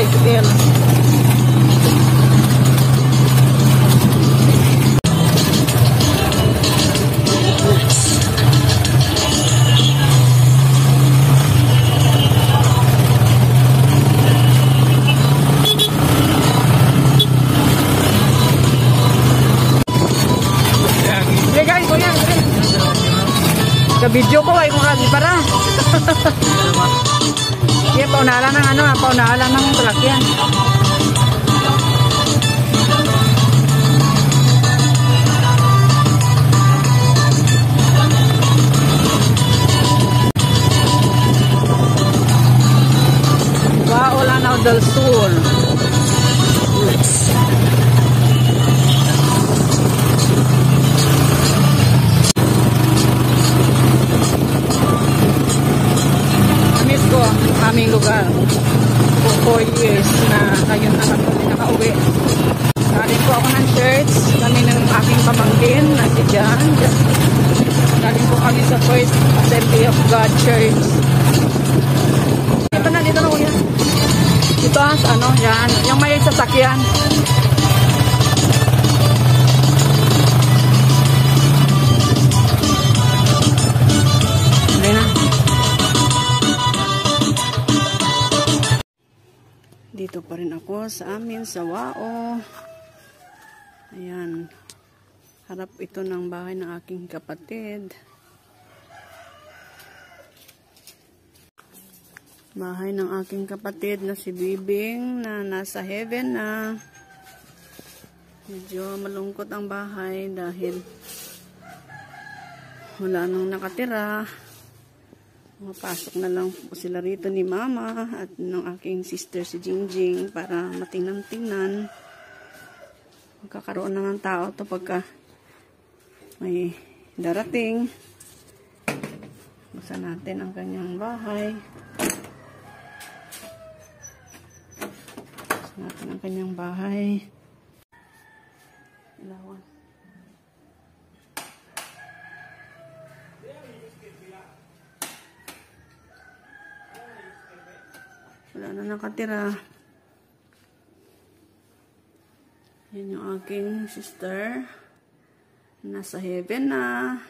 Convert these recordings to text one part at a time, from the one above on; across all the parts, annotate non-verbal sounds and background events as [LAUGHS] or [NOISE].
tricycle. Sige guys, kuya. Sa video ko ay kung kasi para. Paunala ng ano, ah, paunala ng talakyan. Wow, Lanao del Sur. Church. Kami ng aking pamangkin na si John. Galing po kami sa First Assembly of God Church. Dito na, dito na kuya. Sa ano, yan. Yung may sasakyan. Dito pa rin ako sa amin, sa Wao. Ayan. Harap ito ng bahay ng aking kapatid. Bahay ng aking kapatid na si Bibing na nasa heaven na. Medyo malungkot ang bahay dahil wala nang nakatira. Mapasok na lang po sila rito ni Mama at ng aking sister si Jingjing para matingnan-tingnan. Magkakaroon na ng tao to pagka may darating. Buksan natin ang kanyang bahay. Buksan natin ang kanyang bahay. Ilawan. Wala na nakatira. Yan yung aking sister. Nasa heaven na.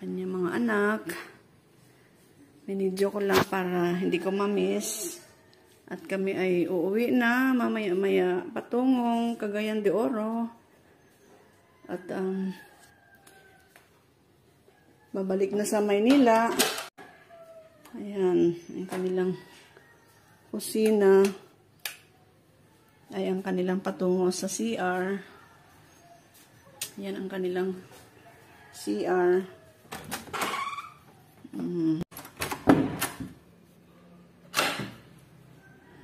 Kanya mga anak. Binidyo ko lang para hindi ko mamiss. At kami ay uuwi na mamaya-maya patungong Cagayan de Oro. At um, babalik na sa Maynila. Ayan, ang kanilang kusina ay ang kanilang patungo sa CR. Yan ang kanilang CR. Mm.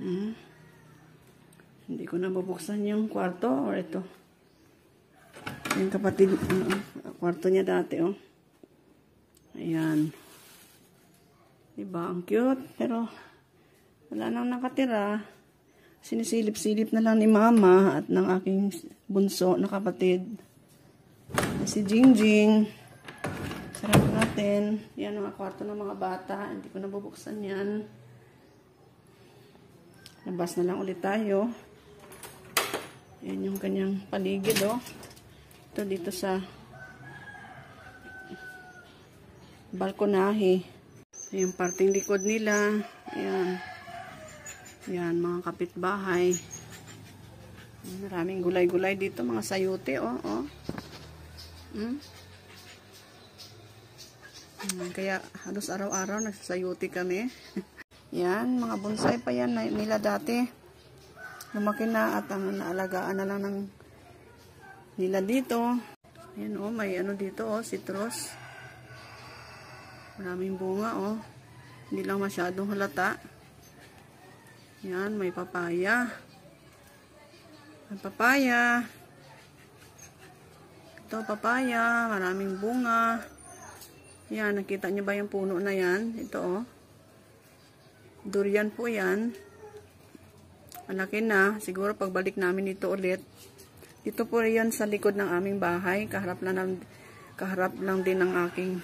Mm. Hindi ko na bubuksan yung kwarto or ito. Yung kapatid, uh, kwarto niya dati, oh. Ayan. Diba? Ang cute. Pero, wala nang nakatira. Sinisilip-silip na lang ni mama at ng aking bunso na kapatid. Si Jingjing. Sarap natin. Yan ang kwarto ng mga bata. Hindi ko nabubuksan yan. Labas na lang ulit tayo. Yan yung kanyang paligid, oh. Ito dito sa balkonahe. Yung parting likod nila. Ayan. Yan, mga kapitbahay. Maraming gulay-gulay dito, mga sayute, oh. oh. Hmm? Hmm, kaya halos araw-araw nagsasayuti kami. [LAUGHS] yan, mga bonsai pa yan nila dati. Lumaki na at ang naalagaan na lang ng nila dito. Ayan, oh, may ano dito, oh, citrus. Maraming bunga, oh. Hindi lang masyadong halata. Yan, may papaya. May papaya. Ito, papaya. Maraming bunga. Yan, nakita niyo ba yung puno na yan? Ito, oh. Durian po yan. Malaki na. Siguro pagbalik namin dito ulit. Dito po yan sa likod ng aming bahay. Kaharap lang, ng, kaharap lang din ng aking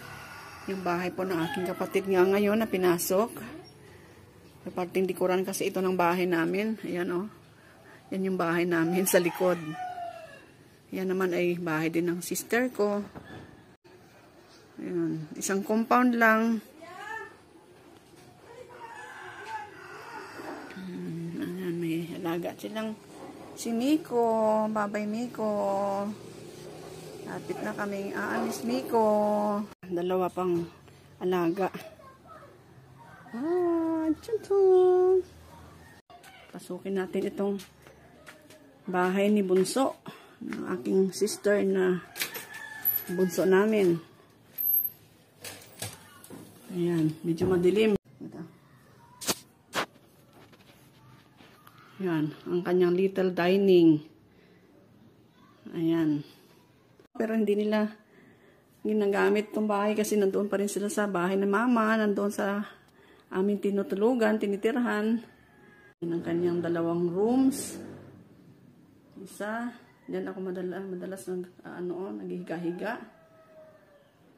yung bahay po ng aking kapatid nga ngayon na pinasok. May parting likuran kasi ito ng bahay namin. Ayan oh. Yan yung bahay namin [LAUGHS] sa likod. Yan naman ay bahay din ng sister ko. Ayan. Isang compound lang. Hmm, Ayan, may alaga silang si Miko. Babay Miko. Lapit na kaming aalis Miko. Dalawa pang alaga. Ah, tsuntun. Pasukin natin itong bahay ni Bunso. Ng aking sister na bunso namin. Ayan, medyo madilim. Ayan, ang kanyang little dining. Ayan. Pero hindi nila ginagamit tong bahay kasi nandoon pa rin sila sa bahay ng mama, nandoon sa aming tinutulugan, tinitirhan. Yan ang kanyang dalawang rooms. Isa, diyan ako madala, madalas nag, ah, ano, naghihiga-higa.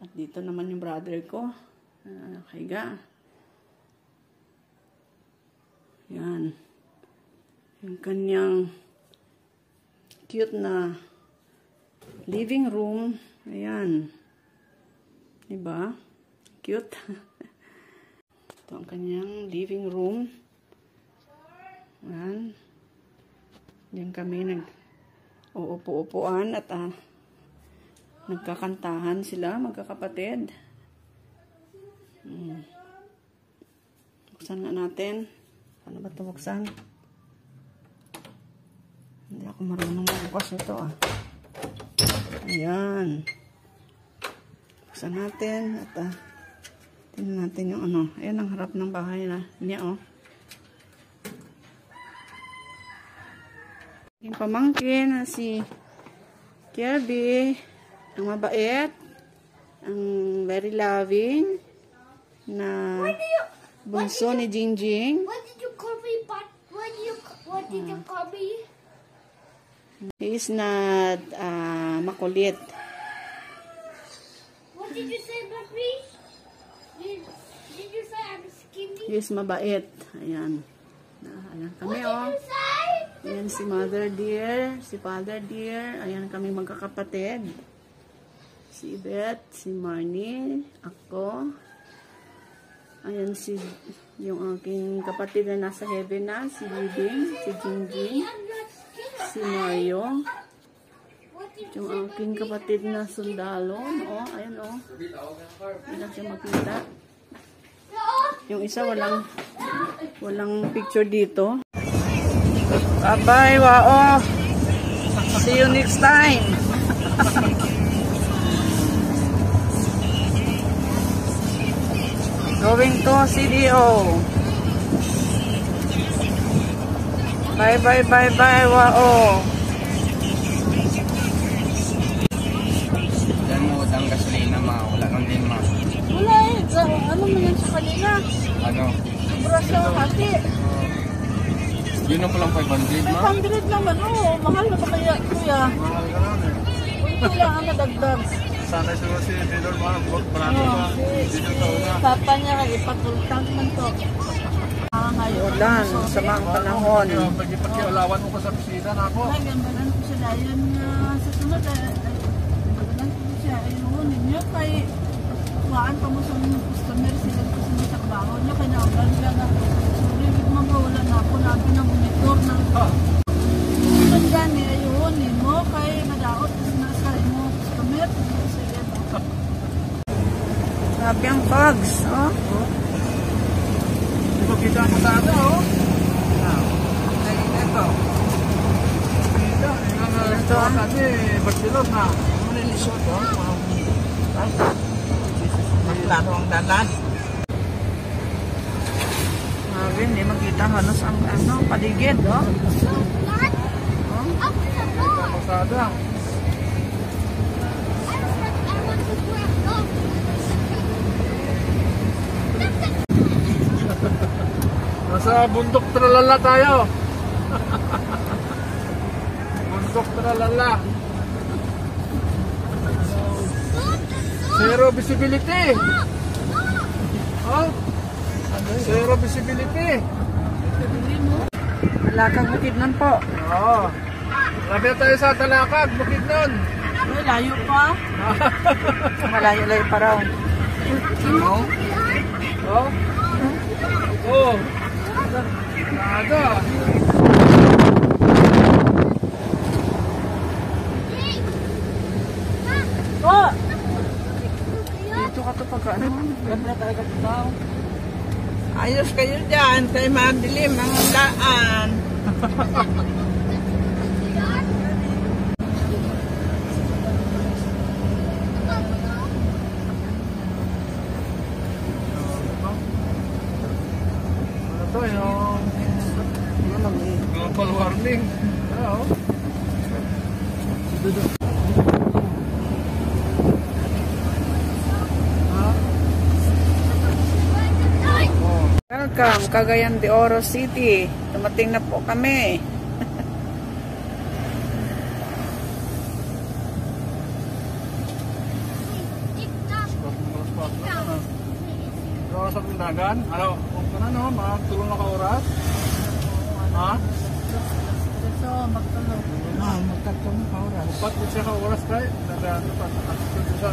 At dito naman yung brother ko, uh, nakahiga. Yan. Yung kanyang cute na living room. Ayan. Diba? Cute. [LAUGHS] Ito ang kanyang living room. Ayan. Diyan kami nag uupo-upuan at ah, nagkakantahan sila, magkakapatid. Hmm. Buksan nga natin. Paano ba ito buksan? Hindi ako marunong magbukas nito ah. Ayan. Buksan natin at ah, tingnan natin yung ano. Ayan ang harap ng bahay na niya oh. Yung pamangkin na si Kirby. Ang mabait. Ang very loving. Na bunso ni Jingjing. What did you call me? But what did you what did you call me? He is not ah, makulit. What did you say about me? Is mabait. Ayan. Ah, ayan kami oh. Ayan si mother dear, si father dear. Ayan kami magkakapatid. Si Beth, si Marnie, ako. Ayan si yung aking kapatid na nasa heaven na, si Living, si Jingjing, si Mario. Yung aking kapatid na sundalo. Oh, ayan oh. Hindi lang siya makita. Yung isa walang walang picture dito. Bye-bye, wao. See you next time. [LAUGHS] Going to CDO. Bye bye bye bye wao. Dan mo ang gasolina ma, wala kang lima. Wala eh. Ano mo yan sa kanina? Ano? Sobra sa hati. Yun na palang 500 ma. 500 naman. Oo, mahal na ba kaya kuya? Mahal ka ron eh. Uy, kailangan na dagdag. Sana siguro si Didor ma, parado Oo, ba? Didor ka una. Papa niya kay ipatultang man to. Ah, ngayon. Ulan, sa mga panahon. Pagkipakialawan mo ko sa bisita na ako. Ay, gambalan ko siya dayon nga sa sunod ay ay- gambalan ko siya ayun ninyo kay kuhaan pa mo sa mga customer sila ko sa mga trabaho niya kay naulan siya na sorry wag mo wala na ako nabi na monitor na sunod gani ayun nimo kay madaot na sa imo customer sige ba Grabe ang bugs, oh. Di ba kita ang masada oh? Ay, ito. Ito, ah. kasi Barcelona. Ano yung lisod oh? Maklaro ang dalan. Grabe, hindi makita halos ang ano, paligid, oh. What? Up to the floor. Masada. I want, I want to do a dog. Nasa bundok tralala tayo. [LAUGHS] bundok tralala. Zero visibility. Oh. Zero visibility. Lakang bukid nun po. Oo. Labi na tayo sa Talakag, bukid nun. Ay, layo pa. [LAUGHS] Malayo-layo pa raw. Oo. Oo. Oo. Nada. Oh! Dito ka to pagka ano. Ganda talaga ito. Ayos kayo dyan, kay madilim ang daan. Ano to yung global warming? Oo. Welcome, Cagayan de Oro City. Tumating na po kami. Oras sa tindagan? Ano, kung ka na no, mga tulong na ka oras? Ha? Ito, magtulog. Ah, magtatong ka oras. Upat siya ka oras kay, nag-ano pa, sa